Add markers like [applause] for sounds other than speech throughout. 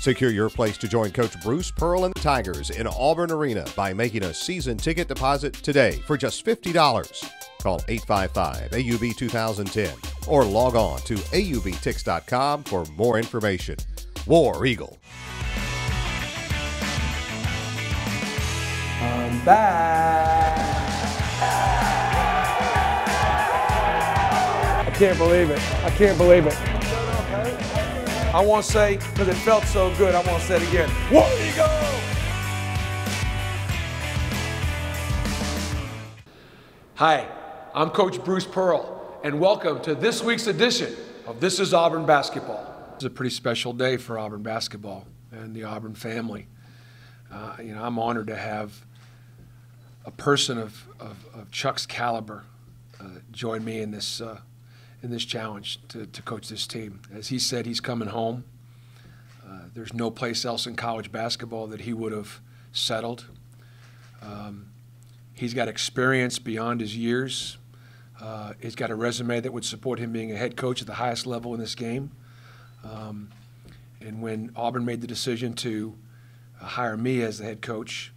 Secure your place to join Coach Bruce Pearl and the Tigers in Auburn Arena by making a season ticket deposit today for just $50. Call 855 AUB 2010 or log on to AUBTix.com for more information. War Eagle. I'm back. I can't believe it. I can't believe it. I want to say, because it felt so good, I want to say it again. War Eagle! Hi, I'm Coach Bruce Pearl, and welcome to this week's edition of This is Auburn Basketball. It's a pretty special day for Auburn basketball and the Auburn family. Uh, you know, I'm honored to have a person of, of, of Chuck's caliber uh, join me in this uh, in this challenge to, to coach this team. As he said, he's coming home. Uh, there's no place else in college basketball that he would have settled. Um, he's got experience beyond his years. Uh, he's got a resume that would support him being a head coach at the highest level in this game. Um, and when Auburn made the decision to hire me as the head coach,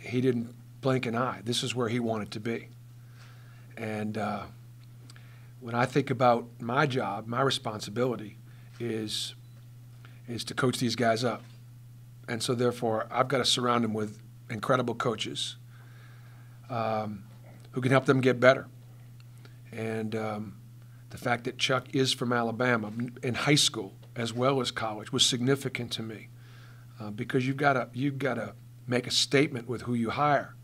he didn't blink an eye. This is where he wanted to be. And uh, when I think about my job, my responsibility is is to coach these guys up. And so therefore, I've got to surround them with incredible coaches um, who can help them get better. And um, the fact that Chuck is from Alabama in high school as well as college was significant to me uh, because you've got to you've got to make a statement with who you hire,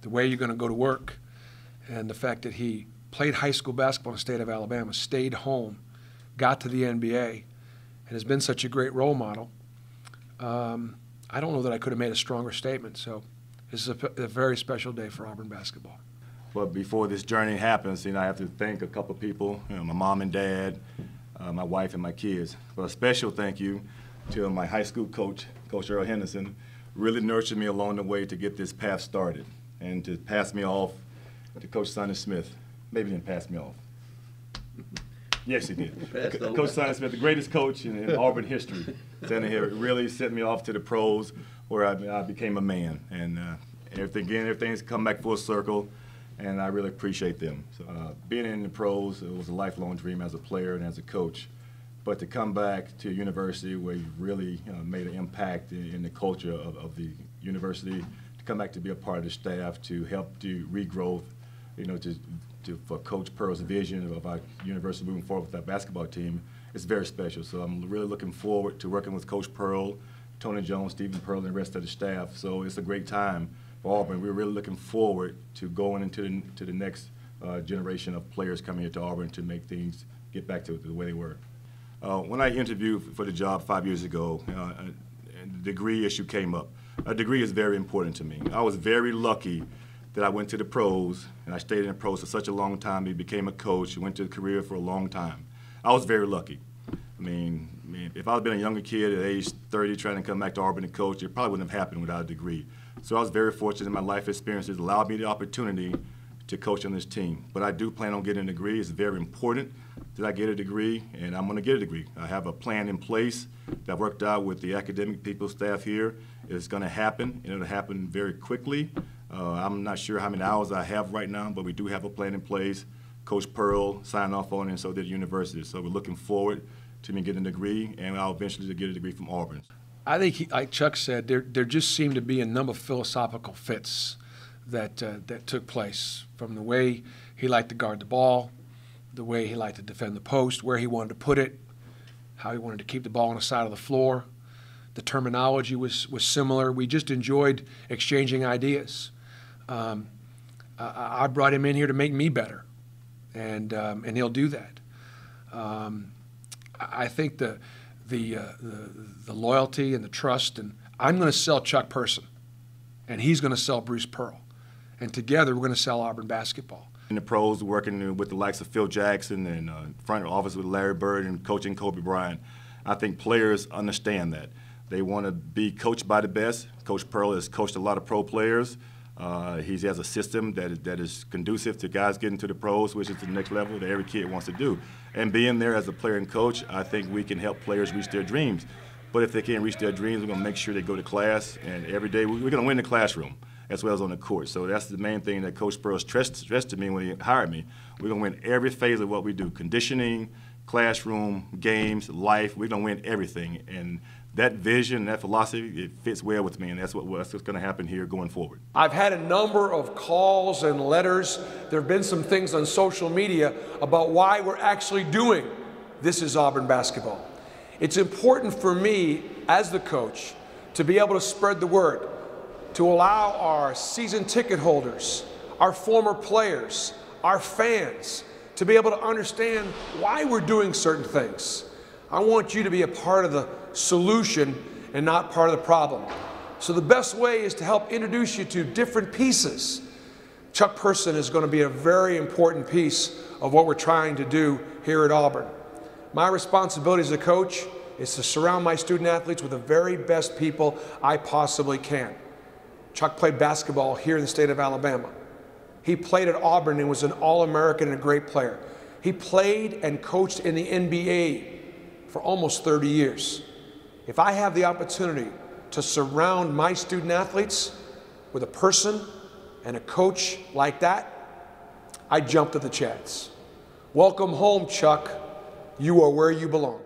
the way you're going to go to work, and the fact that he played high school basketball in the state of Alabama, stayed home, got to the NBA, and has been such a great role model. Um, I don't know that I could have made a stronger statement. So this is a, a very special day for Auburn basketball. But before this journey happens, you know, I have to thank a couple people, you know, my mom and dad, uh, my wife and my kids. But a special thank you to my high school coach, Coach Earl Henderson, really nurtured me along the way to get this path started and to pass me off to Coach Sonny Smith. Maybe didn't pass me off. [laughs] Yes, he did. [laughs] coach Sonny Smith, the greatest coach in, in Auburn history, [laughs] standing here, really sent me off to the pros where I, I became a man. And uh, everything, again, everything's come back full circle, and I really appreciate them. So, uh, being in the pros, it was a lifelong dream as a player and as a coach. But to come back to a university where you really uh, made an impact in, in the culture of, of, the university, to come back to be a part of the staff, to help do regrowth, you know, to to, for Coach Pearl's vision of our university moving forward with our basketball team is very special. So I'm really looking forward to working with Coach Pearl, Tony Jones, Steven Pearl, and the rest of the staff. So it's a great time for Auburn. We're really looking forward to going into the, to the next uh, generation of players coming into Auburn to make things get back to the way they were. Uh, when I interviewed for the job five years ago, uh, the degree issue came up. A degree is very important to me. I was very lucky that I went to the pros, and I stayed in the pros for such a long time. He became a coach, He went to a career for a long time. I was very lucky. I mean, I mean, if I had been a younger kid at age 30 trying to come back to Auburn and coach, it probably wouldn't have happened without a degree. So I was very fortunate in my life experiences allowed me the opportunity to coach on this team. But I do plan on getting a degree. It's very important that I get a degree, and I'm going to get a degree. I have a plan in place that worked out with the academic people, staff here. It's going to happen, and it'll happen very quickly. Uh, I'm not sure how many hours I have right now, but we do have a plan in place. Coach Pearl signed off on it, and so did the university. So we're looking forward to me getting a degree, and I'll eventually get a degree from Auburn. I think, he, like Chuck said, there, there just seemed to be a number of philosophical fits that, uh, that took place from the way he liked to guard the ball, the way he liked to defend the post, where he wanted to put it, how he wanted to keep the ball on the side of the floor. The terminology was, was similar. We just enjoyed exchanging ideas. Um, I, brought him in here to make me better, and um, and he'll do that. Um, I think the the, uh, the, the loyalty and the trust, and I'm going to sell Chuck Person, and he's going to sell Bruce Pearl, and together we're going to sell Auburn basketball. In the pros, working with the likes of Phil Jackson and uh, front office with Larry Bird and coaching Kobe Bryant, I think players understand that. They want to be coached by the best. Coach Pearl has coached a lot of pro players. Uh, he has a system that is, that is conducive to guys getting to the pros, which is the next level that every kid wants to do. And being there as a player and coach, I think we can help players reach their dreams. But if they can't reach their dreams, we're going to make sure they go to class. And every day, we're going to win the classroom as well as on the court. So that's the main thing that Coach Pearl stressed, stressed to me when he hired me. We're going to win every phase of what we do conditioning, classroom, games, life. We're going to win everything. And that vision, that philosophy, it fits well with me, and that's, what, what's going to happen here going forward. I've had a number of calls and letters. There have been some things on social media about why we're actually doing This is Auburn Basketball. It's important for me as the coach to be able to spread the word, to allow our season ticket holders, our former players, our fans to be able to understand why we're doing certain things. I want you to be a part of the solution and not part of the problem. So the best way is to help introduce you to different pieces. Chuck Person is going to be a very important piece of what we're trying to do here at Auburn. My responsibility as a coach is to surround my student athletes with the very best people I possibly can. Chuck played basketball here in the state of Alabama. He played at Auburn and was an All American and a great player. He played and coached in the NBA for almost 30 years. If I have the opportunity to surround my student athletes with a person and a coach like that, I jumped at the chance. Welcome home, Chuck. You are where you belong.